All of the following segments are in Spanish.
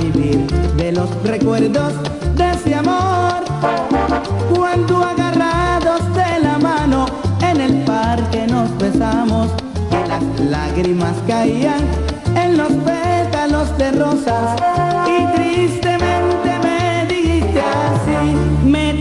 vivir de los recuerdos de ese amor. Cuando agarrados de la mano en el parque nos besamos y las lágrimas caían en los pétalos de rosas y tristemente me dijiste así, me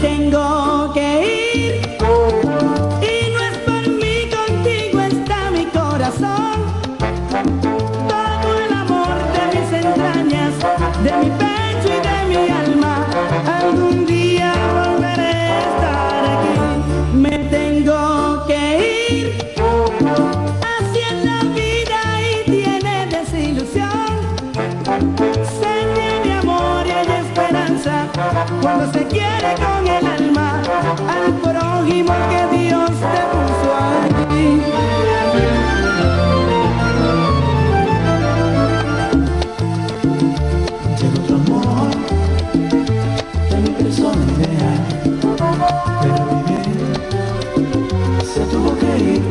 cuando se quiere con el alma al prójimo que Dios te puso aquí. Llega otro amor, de mi persona ideal, pero mi bien se tuvo que ir.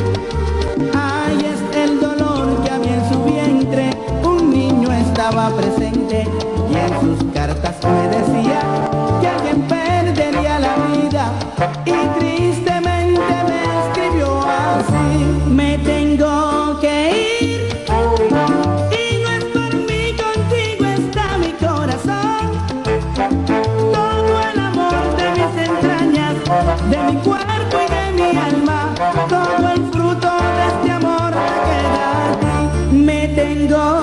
Ay, es el dolor que había en su vientre, un niño estaba presente y en sus cartas me decía. God.